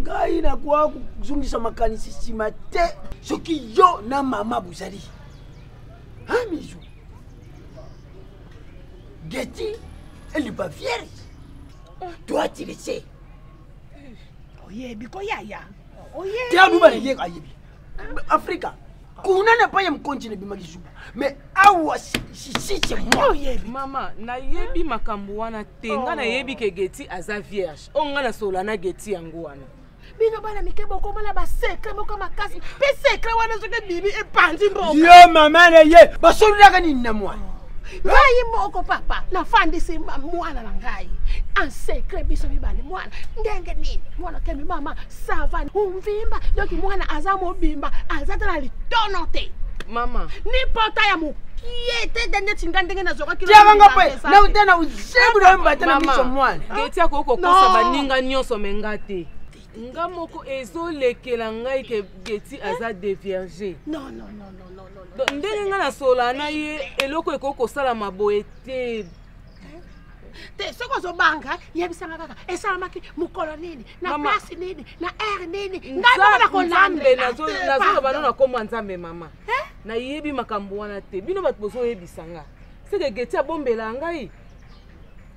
ngai nakoya kozongisa makanisi nsima te soki yo na mama bozali amizu geti eliba fiere toi tu le sais oyebi ko yaya oyebi te aluba na ye ayebi afrika kuna na paye mkonzi na bimaki zuba mais awa sisise mwa oyebi mama nayebi makambo wana te nga nayebi ke geti aza vierge o nga na sola na geti yango wana bino bana mike bokoma na basekre moko makasi mpe sekre wana soki ebibi epanzi mbokayo mama na ye basololaka nini na mwana ngai moko papa nafandisi mwana na ngai en secret biso mibale mwana ndenge nini mwana kemi mama sava omvimba doki mwana aza mobimba aza ta na litono te mama ni pota ya moke ye te te neti nga ndenge nazwakatiaka nga mpe nauta na ozebu na yomba te na miso mwana geti akoki kokosa baninga nyonso me nga te nga moko ezolekela ngai ke geti aza devierge ndenge nga nasolola na ye eloko ekoki kosalama boye te te soki ozobanga yebisanga kaka esalamaki mokolo nini na place nini na aire nini ngai moko nakolandelaazoloba bano na kombo ya nzambe mama eh? nayebi makambo wana te bino bato bozoyebisa nga seke geti abombela ngai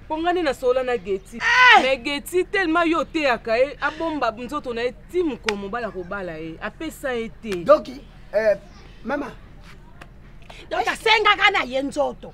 mpo ngai nde nasolola na geti eh! me geti telema yo oteyaka ye abomba nzoto na ye ti mokolo mobali akobala ye apesa ye te doki eh, mama donc asengaka na ye nzoto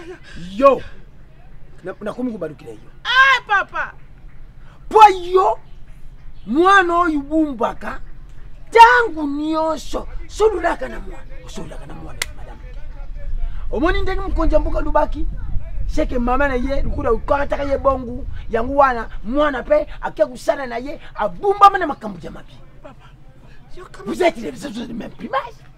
yo nakomi kobaluki na yo ah, papa mpo yo mwana oyo obumbaka ntango nyonso sololaka na mwana osololaka na mwana madame omoni ndenge mokonzi ya mboka alobaki seke mama na ye lokola okakataka ye bongo yango wana mwana mpe ake kosala na ye abumbama na makambo ya mabe vous êtes les même plumage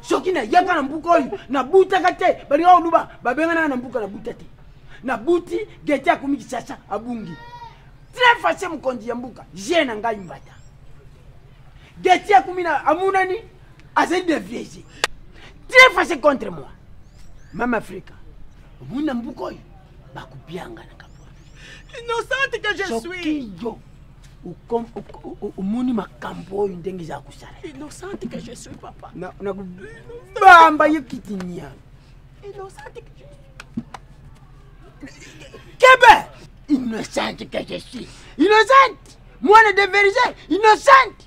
soki nayaka na mbuka oyo nabutaka te balinga koluba babenganaka na mbuka nabuta te nabuti gete akomi kisasa abungi très facile mokonzi ya mbuka je na ngai mbata gete akomi na amonani azali deviese très facile contre moi mama afrika omoni na mbuka oyo bakobianga na kapwa innocente que je suis omoni makambo oyo ndenge eza kosala nakobamba ye kitinia kebe innocente que je suis innocente mwana de verige innocente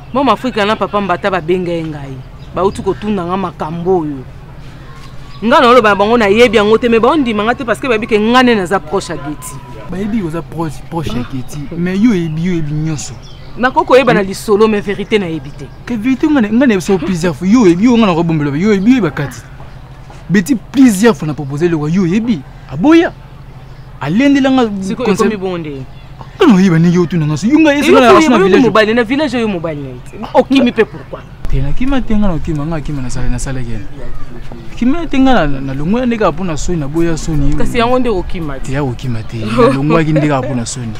Mwa Afrika na papa Mbata babenga ye ngai bauti kotuna nga makambo oyo nga naoloba na bango nayebi yango te me baondima nga te parce que bayebi ke nga nene aza proche ya geti bayebi oza proche proche ya geti mais yo oyebi yo oyebi nyonso nakoki koyeba na lisolo mais vérité nayebi te ke vérité nga na biso plusieurs fois yo oyebi yo nga nakobombela yo oyebi yo oyebaka ti beti plusieurs fois na propose eloko yo oyebi aboya alendela nga conseil bon nde non yeba ndenge otuna nga so yo nga yesu na rasuna village mobali na village yo mobali na nti okimi pe pourquoi te nakima te nga na okima nga akima na sala na sala ke kima te nga na longwa ndeka pona soni na boya soni kasi yango nde okima te ya okima te longwa ki ndeka pona soni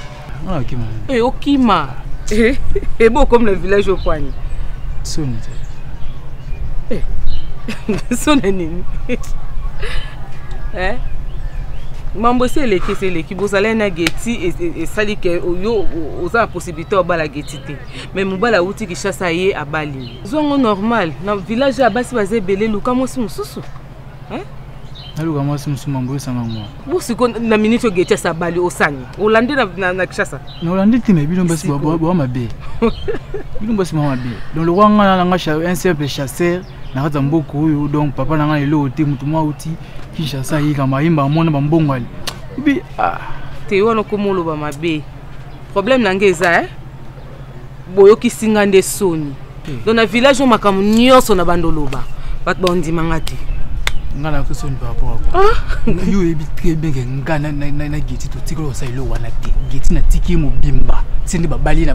Ah, eh, okima eh, ebo okomi na village okwani soni eh, soni nini mambo esi eleki esi eleki bozalai na geti esali ke yo oza na possibilité obala geti te mais mobali awuti kishasa ye abali zongo normal na village ya basi baza ebele luka mwasi mosusu Hein? naluka mwasi mosusu mambo oyosanga ngo bosiko na minute ogeti asa bali osangi olandi na kishasa na olandi te me bino basi boa mabe bino basi boa mabe donc lokola ngai na nanga un simple chasseur na kati ya mboka oyo donc papa na ngai eloko te moto mwa auti kinshasa ayika mayimba amona bambongwali obi ah. te wana okoma oloba mabe problème na ngai eza eh? boyokisi nga nde soni hmm. donc na village oyo makambo nyonso na bando oloba bato baondima nga te nga nayoki soni par rapport ako ah! yo oyebi très bien ke nga na geti totikoli kosala elo wana te geti natiki ye mobimba ti nde babali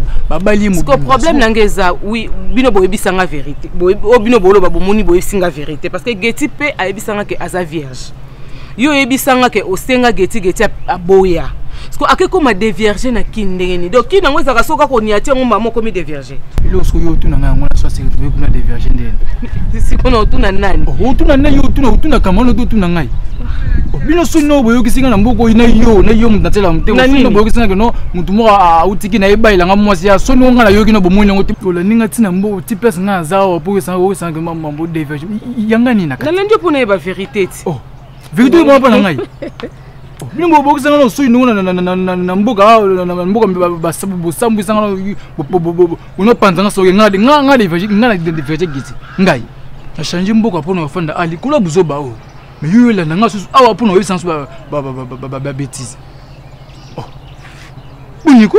ye mobimba problème na nga eza wi bino boyebisa nga vérité oyo bino boloba bomoni boyebisi nga vérité parce que geti mpe ayebisa nga ke aza vierge yo oyebisa nga ke osenga geti geti aboya siko ake koma devierge na kin ndenge nini donc kin yango ezalaka soki kaka oniati yango mama okomi devierge ilo soki yo otuna ngai yango na swa seretrouve kuna devierge ndeni sikona otuna nani oh, otuna nani yo otuna otuna kamano oto otuna ngai oh, bino soki no boyokisi ngai na mboka oyo na yo na yo moto natyelaka motema boyokisi ngai keno motu moko autiki na ebalela ngai mwasi ya soni ongai nayoki na bomoi nango te olandi ngai ntina mboka ti place ngai aza awa mpo oyokisanga oyokisanga mambo devierge yanga nini na kati nalandi yo mpo nayeba verité ti oh, verité oyo mwa mpo na ngai bino bobokisanga na osui ndongo na mboka na mboka bosambwisanga onopanzanga soki nga na deverge giti ngai na change mboka mpo na ofanda a likolo ya buzoba oyo mais yo yolanda nga susu awa mpo na oyebisa nso babetise boniko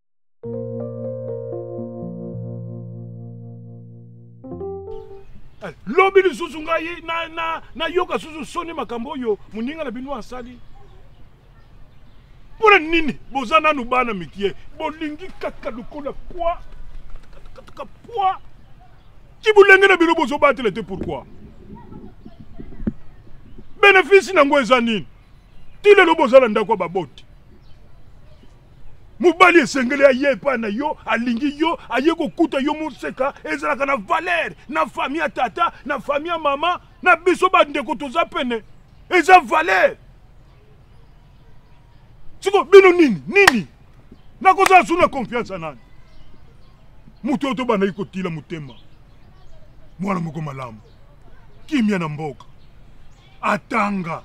Eh, lobi lisusu ngai nayoka susu soni makambo oyo moninga na bino asali mpona nini boza nanu bana mikie bolingi kaka lokola pwa kaka pwa cibolenge na bino bozobatela te pourkui benefisi na yango eza nini ti lelo boza na ndako ya baboti mobali esengeli aye epai na yo alingi yo aye kokuta yo moseka ezalaka na valere na fami ya tata na fami ya mama na biso bandeko toza pene eza valere siko bino nini nini nakozala su na konfiansa nani moto oyo tobandaki kotila motema mwana moko malamu kimya na mboka atanga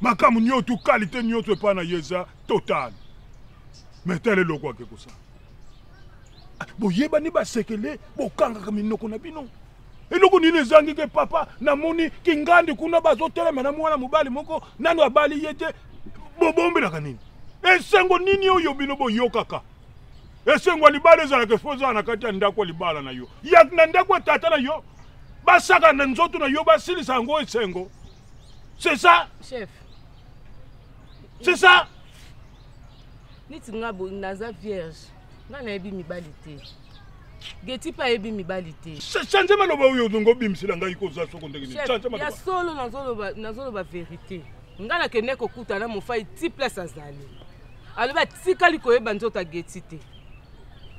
makambo nyotu kalite nyotu epai na ye eza total me tala eloko ake kosala ah, boyebani basekele bokangaka minoko na bino eloko nini ezangi ke papa namoni kingandi kuna bazotelema na mwana mobali moko nano abali ye te bobombelaka nini esengo nini oyo bino boyokaka esengo ya libala ezalaka efo ozala na kati ya ndako ya libala na yo ya na ndako ya tata na yo basaka na nzoto na yo basilisa yango esengo c'est ça chef c'est ça neti nga bo naza vierge nga nayebi mibali te geti mpe ayebi mibali te change maloba oyo ozonga obimisela ngai koza soko ndenge nini ya solo nazoloba verité nga nakende kokutana mofai ti place azali alobi atikali koyeba nzoto ya geti te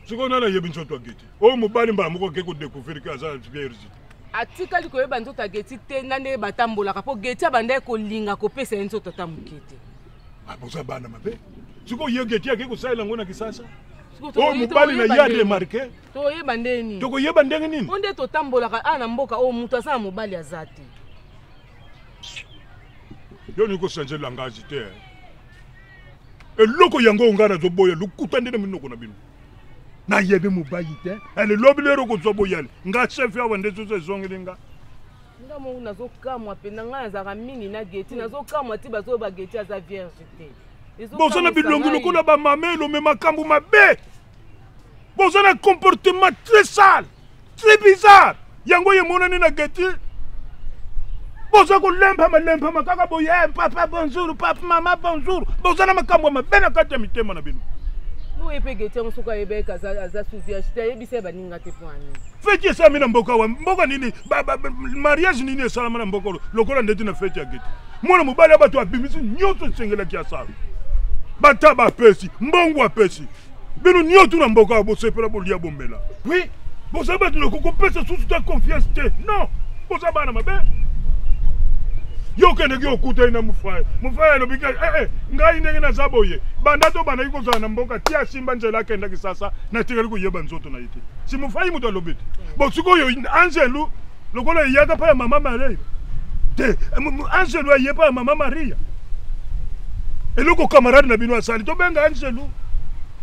sikoyo nani ayebi nzoto ya geti oyo mobali mbala moko ake kodecouvrir ke aza vierge atikali koyeba nzoto ya geti te nani ye batambolaka mpo geti abandaki kolinga kopesa ye nzoto ata moke te aboza ah, bana mabe sikoyo ye geti ake kosalela yango na kisasa oyo oh, mobali na ye ademarke toyeba ndenge nini tokoyeba ndenge nini mpo nde totambolaka awa na mboka oyo oh, moto aza na mobali aza te yo olingi kochange langage te eh. eloko yango oyo ngai nazoboya lokuta nde na minoko na bino nayebi mobali te ale lobi lero kozwa boyali nga chef awa nde soso ezongeli nga nga moko nazokamwa mpe na ngai nazalaka mingi na geti nazokamwa ti bazoyo bageti aza vierge te boza na bilongi lokola bamamelo me makambo mabe boza na comportement très sale très bizarre yango oyo emonani na geti boza kolembama lembama kaka boye eh, papa bonjour papa mama bonjour boza na makambo ya mabe na kati ya mitema na bino boye mpe geti yango soki ayebeka aza souviage te ayebisa ye baninga te poani feti esalami na mboka wa mboka nini mariage nini esalama na mboka lokola ndeti na feti ya geti mwana mobali ya bato abimisi nyonso esengelaki asala bata bapesi mbongo apesi bino niotu na mboka ya bosepela bolia bomela oui boza bato na kokopesa susu ta confiance te non boza bana mabe yo okendeki okutani na mofaya mofaya alobi kai ee eh, eh, ngai ndenge naza boye banda to bandaki kozala na mboka ti asimba nzela akendaki sasa natikali koyeba nzoto na ye te si mofai moto alobi te bo sikoyo anzelu lokola eyaka mpo ya mama maria te eh, angelu aye mpo ya mama maria eloko camarade na bino asali tobenga angelu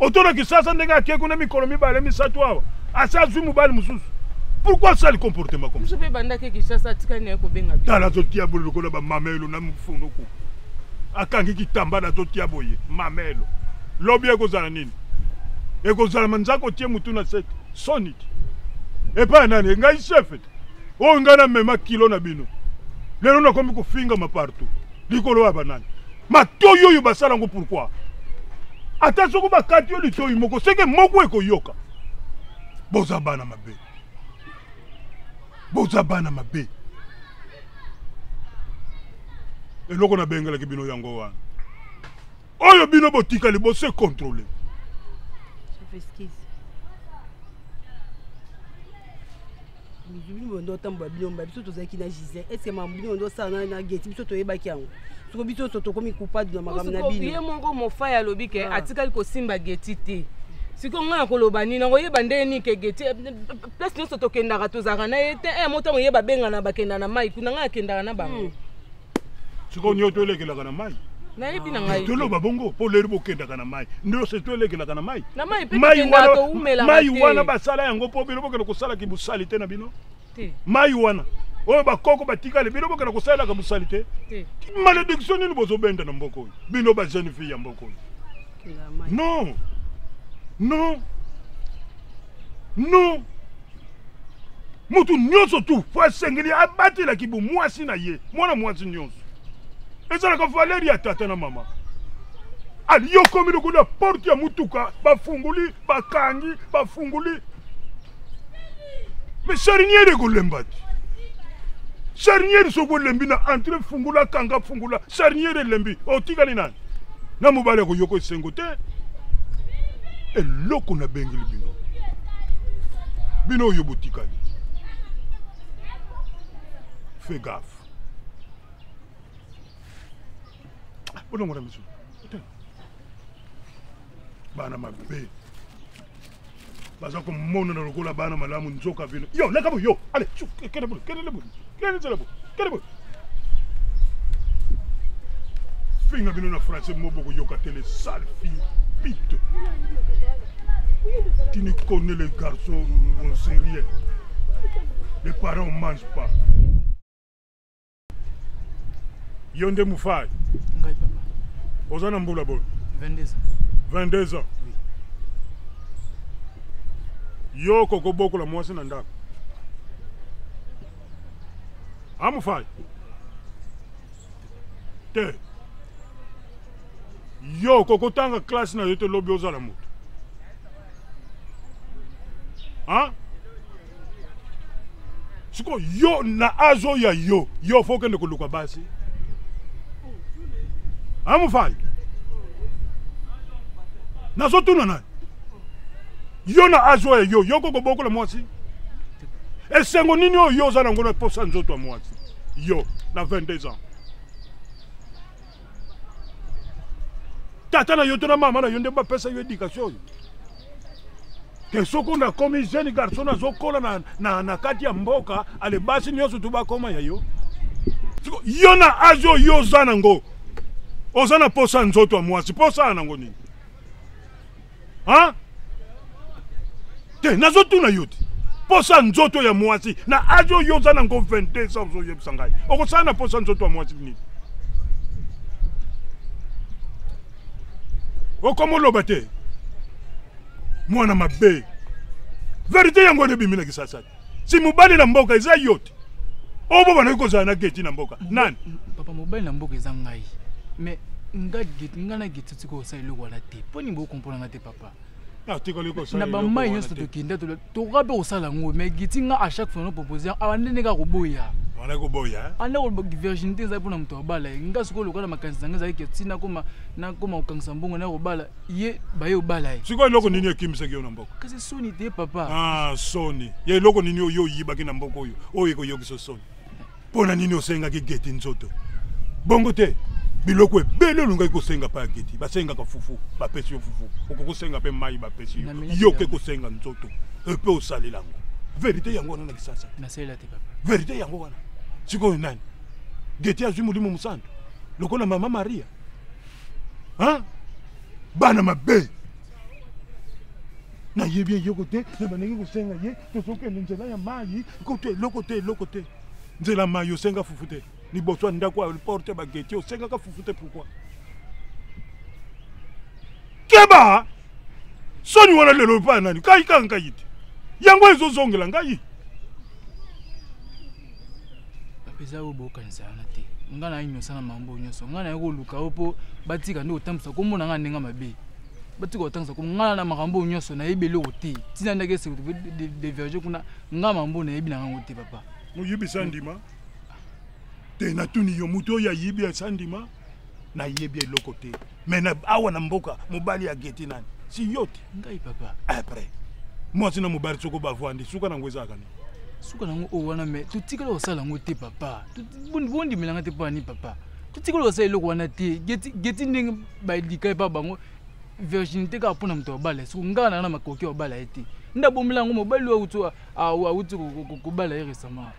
otona kisasa ndenge ake kuna mikolo mibale misato awa asi azwi mobali mosusu pourquoi asali comportement comme ça mpe bandaki kisasa atikani naye kobenga tala azotia bolo lokola bamamelo na mofunuku akangi kitamba na azotia boye mamelo lobi ekozala nini ekozala manzaka otie motu na sete soni te epai ya nani ngai sefe te oyo ngai namema kilo na bino lelo nakomi kofingama partout likolo ya banani matoyi oyo basala yango pourkui ata soko bakati yo litoyi moko seke moko ekoyoka boza bana mabe boza bana mabe eloko nabengelaki bino yango wana oyo bino botikali bose controle bino ndo otambola bino mba biso tozalaki na gisele estce makambo bino ndo osala na geti biso toyebaki yango soko biso nyonso tokomi coupable na makambo na bino ye moko mofai alobi ke ah. atikali kosimba geti te sikoyo ngai nakoloba nini nakoyeba ndenge nini ke geti eh, place nyonso tokendaka tozalaka na ye te e eh, motango ye babengana bakenda na mai kuna ngai akendaka na bango hmm. sikoyo nio toelekelaka na mai nayebi na ngai toloba bongo mpo leri bokendaka na mai nyonso toelekelaka na mai mai wana basala yango mpo bino bokende kosala kibosali te na bino mai wana oyo bakoko batikali bino bokende kosalelaka bosali te malédiction nini bozobenda na mboka oyo bino ba jeune fille ya mboka oyo non non non moto nyonso tu mpo asengeli abatelaki bomwasi na ye mwana mwasi nyonso ezalaka valeri ya tata na mama aliyokomi lokola porte ya motuka bafungoli bakangi bafungoli me chariniere ekolemba te chariniere soki olembi na entre fungola kanga fungola charnier elembi otikali nani na mobali akoyoka esengo te eloko nabengeli bino bino oyo botikali fe gafe bolongola misu bana mabe baza komonana lokola bana malamu nzoka vino yo leka boye yo ale kende boye kende boye kende nzela boye kende boye finga bino na français mo bokoyoka te le sale fille pite tu ne connais les garçons on sait rien les parents mangent pas yo nde mufai ngai papa oza na mbula bolo 22 ans 22 ans oui. yo kokobokola mwasi na ndako amufai te yo okoki otanga classe na yo te lobi ozala moto hein? siko yo na age oyo ya yo yo fo okende koluka basi a mofali nazotuna nani yo na age oyo ya yo yo koko bokola mwasi esengo nini oyo yo oza nango na mposa nzoto ya mwasi yo na 22 ans tata na yo to na mama na yo nde bapesa yo edikatio oyo ke soko nakomi jeune garçon nazokola na, na, na kati ya mboka ale basi nyonso to bakoma ya yo siko yo na age oyo yo oza nango oza na posa ya nzoto ya mwasi posa ya nango nini Hein? Te, nazo tuna yo te. Posa nzoto ya mwasi na ajo yo za na ngo 22 sa ozo yebisa ngai. Okosala na posa nzoto ya mwasi nini? Okomo loba te. Mwana mabe. Verite yango nde bimina kisasa. si mobali na mboka eza yo te oyo bo bandaki kozala na geti na mboka nani papa mobali na mboka eza ngai mais nga geti nga na geti soki kosala eloko wana te mpo nini bokompola nga te papa ah, na bamai nyonso tokenda tokoka mpe kosala yango mais geti nga à chaque fois no propose awa nde ndenge akoboya wana koboya anda koloba virginité ezali mpona moto abala ye nga sikoyo lokola makanisi nanga ezalaki ti nakoma nakoma kokangisa mbongo na kobala ye baye obala ye sikoyo eloko nini ekimisaki yo na mboka kasi soni te papa ah, soni ya eloko nini oyo oyibaki na mboka oyo oyo ekoyokisa soni mpo na nini osengaki geti nzoto bongo te biloko ebele olingaki kosenga pa ya geti basengaka fufu bapesi yo fufu okoki kosenga mpe mai bapesi yo yo oke kosenga nzoto mpe osalela yango verite yango wana na kisasa verite yango wana sikoyo nani geti azwi molimo mosantu lokola mama maria bana mabe nayebi eloko te na bandenge kosenga ye tozokende nzela ya mai kutu eloko te eloko te nzela mai osenga fufu te liboso ya ndako ya porte bageti osengaka fufu te pourkui keba soni wana lelo epai ya nani kai kaka ngai te yango ezozongela ngai eza oyo bokanisaka na te ngai nayi nyonso na mambo nyonso ngai naye koluka yo mpo batika nde kotambwisa nkombo na ngai ndenge mabe batika kotangisa nkombo ngai na makambo oyo nyonso nayebi eloko te ntina ndaki ese deverge kuna ngai mambo nayebi na ngango te papa moyibi sandima te natuni yo moto oyo ayibi asandima nayebi eloko te mais na awa na mboka mobali ya geti nani si yo te ngai papa après eh, mwasi na mobali soko bavandi suka nango ezalaka nini suka nango oyo wana mai totikala kosala yango te papa bondimela nga te mpo ani papa totikala kosala eloko wana te geti ndenge balika epa bango virginité kaka mpo na moto ya bala soko ngai naa na makoki ya bala ye te nda bomela yango mobali oyo auti kobala ye récemment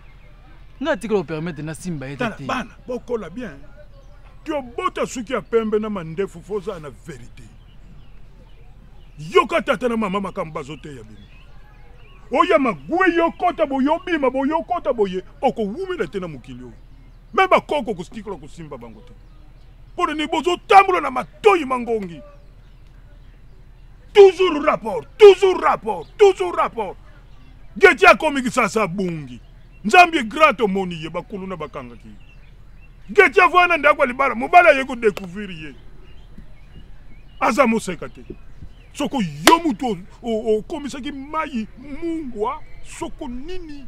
nga atikala opermete nasimba ye te bana bokola bien ti obota suki ya pembe na mandefu fo ozala na verité yoka tata na mama makambo bazoteya bino oya magwe yokota boye obima boye okota boye okowumela te na mokili oyo me bakoko kositikola kosimba bango te mpo na nini bozotambola na matoyi mangongi toujours rapport toujours rapport toujours rapport geti akomi kisasa abungi nzambe grand omoni ye bakuluna bakangaki ye geti avoya na ndako ya libala mobali aye kodecouvrir ye aza moseka te soko yo motu okomisaki mai mungwa soko nini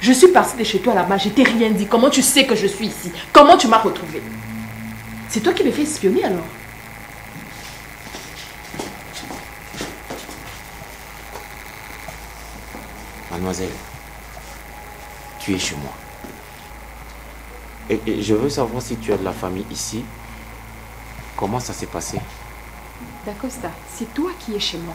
Je suis partie de chez toi là-bas, je t'ai rien dit. Comment tu sais que je suis ici Comment tu m'as retrouvée C'est toi qui me fait espionner alors Mademoiselle, tu es chez moi. Et, je veux savoir si tu as de la famille ici. Comment ça s'est passé D'Acosta, c'est toi qui es chez moi.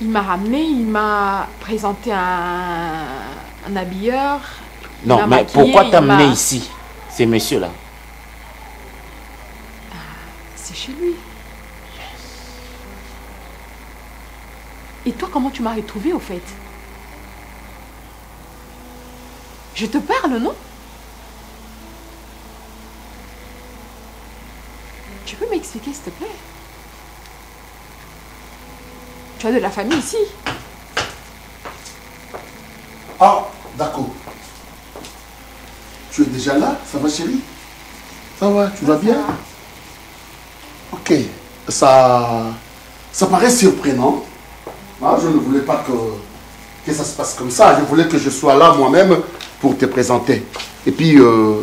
Il m'a ramené, il m'a présenté un, habilleur. Non, mais pourquoi t'as amené ici Ces messieurs-là ah, C'est chez lui. Et toi, comment tu m'as retrouvé au fait Je te parle, non Tu peux m'expliquer, s'il te plaît Tu as de la famille ici Ah, d'accord. Tu es déjà là Ça va, chérie Ça va Tu vas bien Ok. Ça... Ça paraît surprenant. Ah, je ne voulais pas que ça se passe comme ça. Je voulais que je sois là moi-même te présenter. Et puis, euh,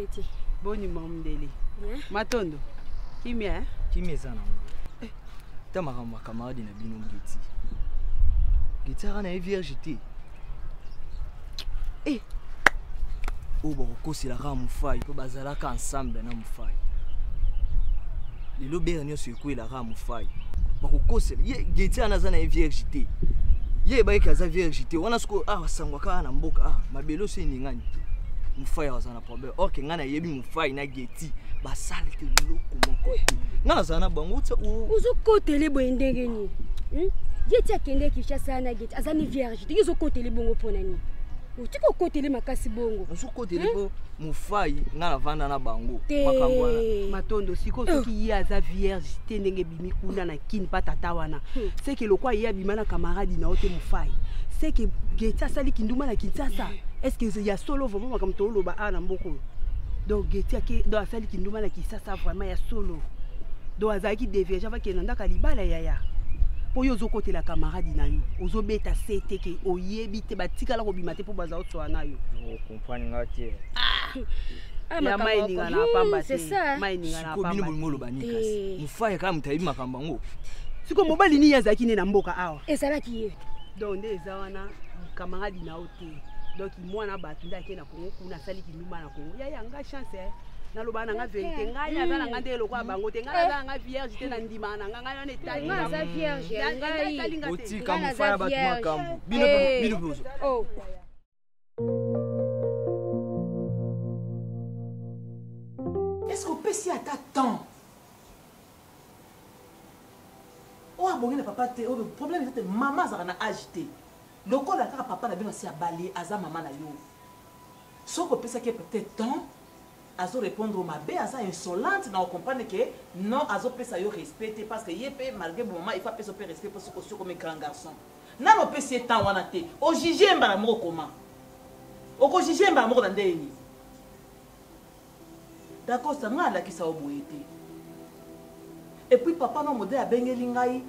beti boni mamdele matondo kimia eh? kimia eza nango eh, ta makambo ya camarade na bino geti geti aka na ye vierge te eh. oyo bakokoselaka mofai mpo bazalaka ensemble na mofai lelo bere nyonso ekwelaka mofai bakokosela ye geti wana aza na ye vierge te ye ebayeke aza vierge te wana sikoyo awa ah, sangwa kaka na mboka ah, mabele oso eningani mofai aza na problème or ke ngai nayebi mofai na geti basali te biloko moko te ngai nazala na bango ozokotele boye ndenge nini hmm? geti akende kinshasa na aza ni vierge te ezo kotele bongo mpo na nini otiki okotele makasi bongo ozokotele mpo hmm? mofai ngai navanda na bango makambo wana matondo sikoyo eh. soki ye aza vierge te ndenge ebimi kuna na kini mpa tata wana hmm. seke lokwa ye abima na kamaradi na yo te mofai seke geti asali kinduma na kinshasa hmm. estce ya solo vraimen makambo toloba awa na mbokolo donc geti asali kinduma na kinshasa sa vraiment ya solo donc azalaki devierge avakende na ndako ya libala yaya mpo yo ozokotela kamaradi na yo ozobeta se te ke oyebi te batikala kobima te mpo baza otsoa na yo okomprane nga te ah! Ah, ya mai eninga na pamba te mai eninga na pamba bino bolingo oloba nini kasi mofaya kaka moto ayebi makambo yango sikoyo mobali nini azalaki nde na mboka awa ezalaki ye donc nde eza wana kamaradi na yo te donc mwana bato nde ake na kuna asali kinuma na kongo ya ya nga chance eh. naloba na nga verité ngai naza na nga nde eloko ya bango te ngai naza na nga vierge te na ndima na nga ngai wana etali nga naza vierge ya ngai etali nga te otika mofaya bato makambo bino bino bozo oh. est-ce que opesi ata temps oyo abongi na papa te oyo problème eza te mama azalaka na age te Lokola kaka papa na bino asi abali aza mama na yo soki opesaki ye peut-être temps azo repondre au mabe aza insolente na comprendre que non azo pesa yo respect te parce que ye pe malgré bon maman il faut pesa pe respect parce que aussi comme grand garçon nana opesi ye temps wana te o juger mbala moko comment oko juger mbala moko na ndenge nini dacosta ngai alakisa yo boye te epuis papa na modele abengeli ngai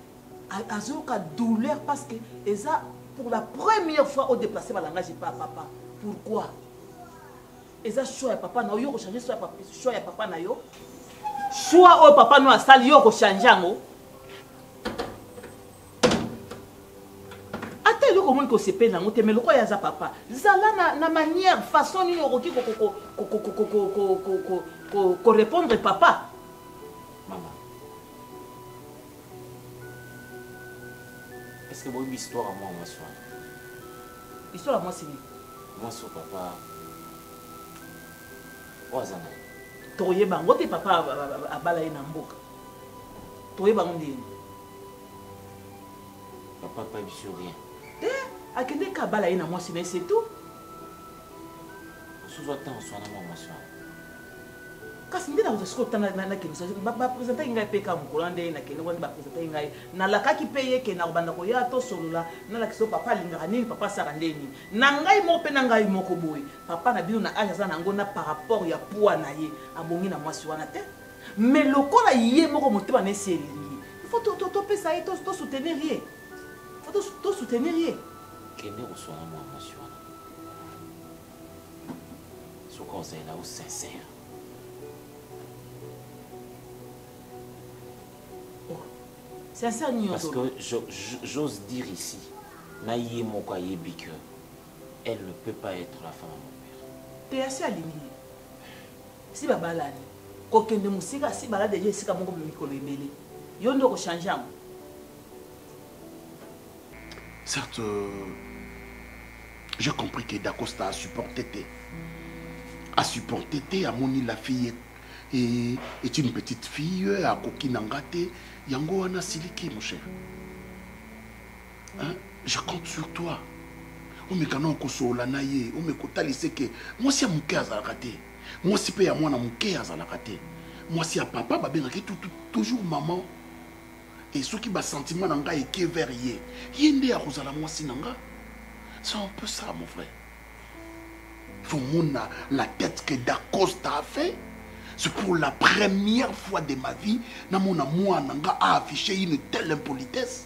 azoyoka douleur parce que eza pour la première fois odeplace balangage epa ya papa pourquoi eza choix ya papa na yo yo okochange choix ya papa na yo choix oyo papa no asali yo okochange yango ata eloko omoni kosepeli nango te me lokola ye aza papa zala na, na manière façon nini okoki korépondre papa mama est ce que boyebi histoire ya mwana mwasi wana histoire ya mwasi nini mwasi oyo papa oyo aza naye tokoyeba yango te papa abala ye na mboka toyeba yango ndenge papa pa biso rien te akende ka abala ye na mwasi na ye c'est tout osusu ata oswana mwa mwasi wana kasi nde nakoza soki otanga nakendisa bapresentaki ngai mpe kaka mokolo nde nakende wana bapresentaki ngai nalakaki mpe ye ke nakobanda koya tosolola nalakisa yo papa alingaka nini papa asaka nde nini na ngai moko mpe na ngai moko boye papa na bino na age aza na yango na par rapport ya poids na ye abongi na mwasi wana te mais lokola ye moko motema na esi elingi ifo topesa ye tosoutenir ye fo tosoutenir ye kende koswana mwa mwasi wana soki ozali na yo sincere oh, sincere nini parce que j'ose dire ici na ye moko ayebi que elle ne peut pas être la femme ya mon père te asi alingi ye Si babalani. Kokende mosika si bala deja esika moko mikolo ebele. Yo nde oko changer yango? Certes, euh, j'ai compris que Dacosta a supporté te. A supporté te, amoni la fille est, est, est une petite fille, akoki na nga te, yango wana siliki, mon cher. Hein? Je compte sur toi. omeka na okosolola na ye omeka otalise ke mwasi ya moke azalaka te mwasi mpe ya mwana moke azalaka te mwasi ya papa babengaki toujours maman e soki basentiment na ngai eke vers ye ye nde akozala mwasi na nga c'est un peu ça mon frère faut mona la tête que dacosta a fait c'est pour la première fois de ma vie namona mwana nga a affiché une telle impolitesse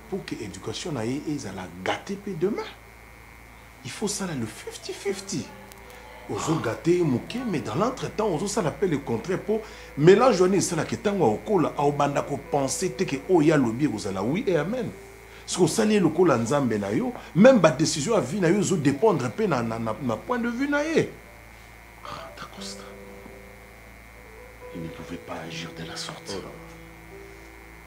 pour que éducation na ye ezala gate mpe demain il faut sala le 50-50 ozogate ye moke mais dans l'entre temps ozosala mpe le contraire mpo mélange wana esalaka ntango aokola aobanda kopense te ke oyo ye alobi ekozala oui et amen soki osali ye lokola nzambe na yo meme badécision ya vie na yo ezodépendre mpe na, na, na, na point de vue na ye ah, dacosta il ne pouvait pas agir de la sorte oh.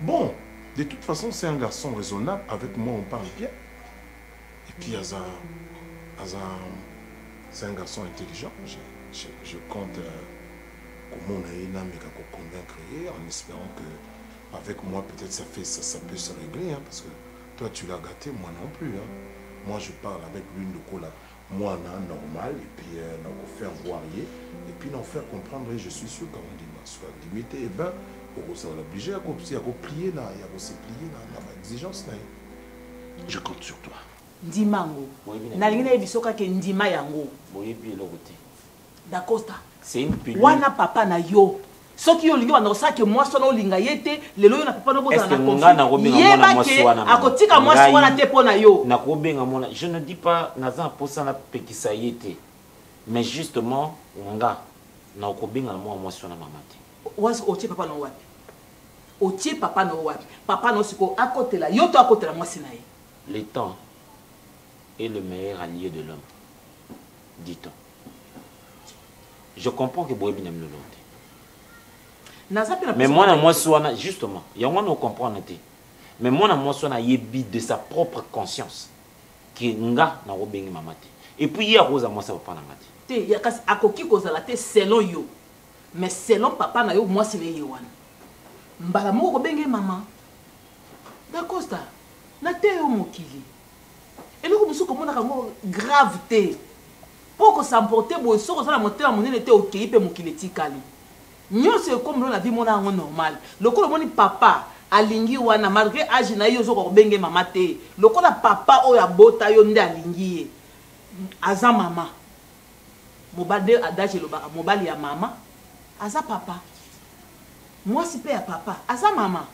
Bon, de toute façon, c'est un garçon raisonnable. Avec moi, on parle bien. Et puis, c'est un garçon intelligent. Je, compte euh, comment on a une âme qu'on convaincre en espérant que avec moi, peut-être ça, fait, ça, ça peut se régler. Hein, parce que toi, tu l'as gâté, moi non plus. Hein. Moi, je parle avec l'une lui, cola. Muana normal et puis na ko faire voir ye et puis na ko faire comprendre ye je suis sur qu'ako ndima soki andimi te et ben okozala oblige ya ko plier na ya ko se plier na na ba exigence na ye je compte sur toi. Ndima yango nalingi nayebiso kaka ndima yango. Boyebi eloko te. dacosta wana papa na yo soki yo olingi banda kosala ke mwasi wana olinga ye te lelo yo na papa no bozala na konfi yeba ke akotika mwasi wana te mpo na yo nakobenga mwana je ne dis pas naza na mposa napekisa ye te mais justement nga nakobenga na mwana mwasi wana mama te wazi otie papa na wapi otie papa na wapi papa na sikoyo akotela yo to akotela mwasi na ye le temps est le meilleur allié de l'homme dit-on je comprends que boyebi na bino lonte mais mwana mwasi wana justement yango wana ocomprendre te mais mwana mwasi wana ayebi de sa propre conscience ke nga nakobengi mama te epuis ye akoza mwasi ya papa na nga te te ya kasi akoki kozala te selon yo mais selon papa na yo mwasi na ye wana mbala moko kobenge mama dacosta nateya yo mokili eloko mosusu komonaka yango grave te mpo kosamporte boye soki oza na motema monene te okei mpe mokili etikali nyonso ekomelo na vi mona yango normal lokola omoni papa alingi wana malgre age na ye ozoka kobenge mama te lokola papa oyo abota yo nde alingi ye aza mama mobali nde adage elobaka mobali ya mama aza papa mwasi mpe ya papa aza mama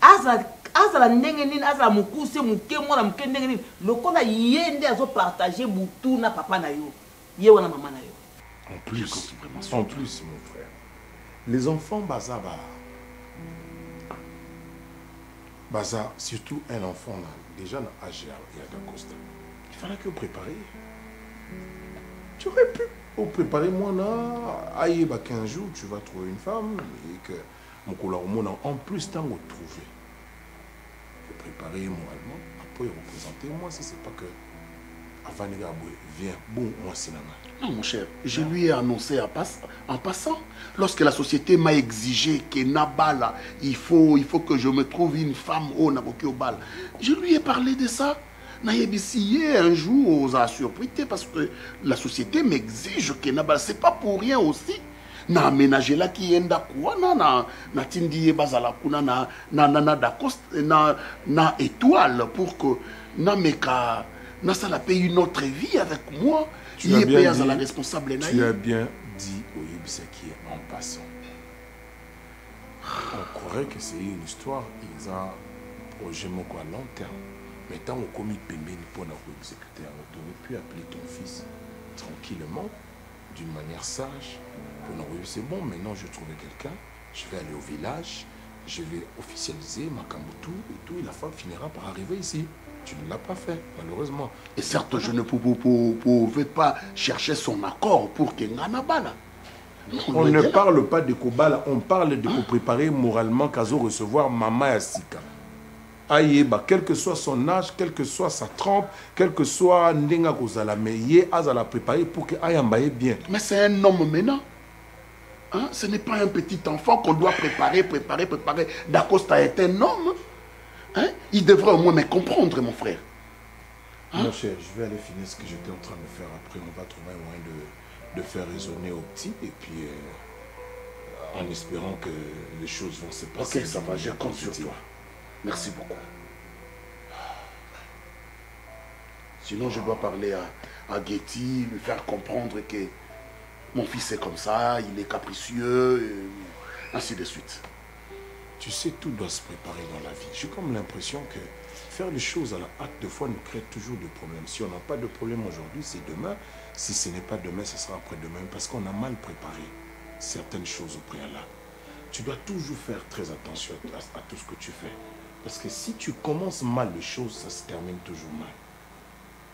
Azala azala ndenge nini azala mukuse muke mwana muke ndenge nini lokola ye nde azo partage butu na papa na yo ye wana mama na yo. En plus en plus mon frère les enfants baza ba baza surtout un enfant na déjà na age ya ya Dacosta il fallait que prépare ye tu aurais pu préparer mwana ayeba qu'un jour tu vas trouver une femme et que mon collègue, en plus, tant que trouver, Préparez-moi, moralement, après représenter moi, si c'est pas que. Avant de viens, bon, moi, c'est Non, mon cher, je hein? lui ai annoncé en, passant, lorsque la société m'a exigé que Nabala, il faut, il faut que je me trouve une femme au Nabokyo Bal, je lui ai parlé de ça. nayebisi ye un jour ozala surpris te parce que la société m'exige que naba c'est pas pour rien aussi na amenagelaki ye ndako wana na natindi ye bazala kuna na, na, na, na, Dacoste, na, na étoile pour que nameka nasala mpe une autre vie avec moi ye mpe azala responsable na ye tu as bien dit oyebisaki ye en passant on croirait que c'est une histoire ils ont projet à long terme mais tant au commis pembeni pour exécuter On aurait pu appeler ton fils tranquillement d'une manière sage pour nous c'est bon maintenant je trouve quelqu'un je vais aller au village je vais officialiser ma camboutou et tout et la femme finira par arriver ici tu ne l'as pas fait malheureusement et certes je ne pouvais pas chercher son accord pour Nganabala. on ne parle pas de Kobala, on parle de préparer moralement Kazo recevoir Mama Yassika ayeba quel que soit son âge quel que soit sa trempe quel que soit ndenge il mais à la préparé pour que ayamba bien mais c'est un homme maintenant hein? ce n'est pas un petit enfant qu'on doit préparer préparer préparer dacosta est un homme hein? il devrait au moins me comprendre mon frère hein? mon cher je vais aller finir ce que j'étais en train de faire après on va trouver un moyen de, faire résonner au petit et puis euh, en espérant que les choses vont se passer ok ça va je compte sur toi Merci beaucoup. Sinon, je dois parler à, à Getty, lui faire comprendre que mon fils est comme ça, il est capricieux, et ainsi de suite. Tu sais, tout doit se préparer dans la vie. J'ai comme l'impression que faire les choses à la hâte de fois nous crée toujours des problèmes. Si on n'a pas de problème aujourd'hui, c'est demain. Si ce n'est pas demain, ce sera après-demain parce qu'on a mal préparé certaines choses au préalable. Tu dois toujours faire très attention à tout ce que tu fais. Parce que si tu commences mal les choses, ça se termine toujours mal.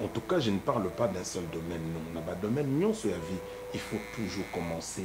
En tout cas, je ne parle pas d'un seul domaine, non. Dans le domaine, non, sur la vie, il faut toujours commencer,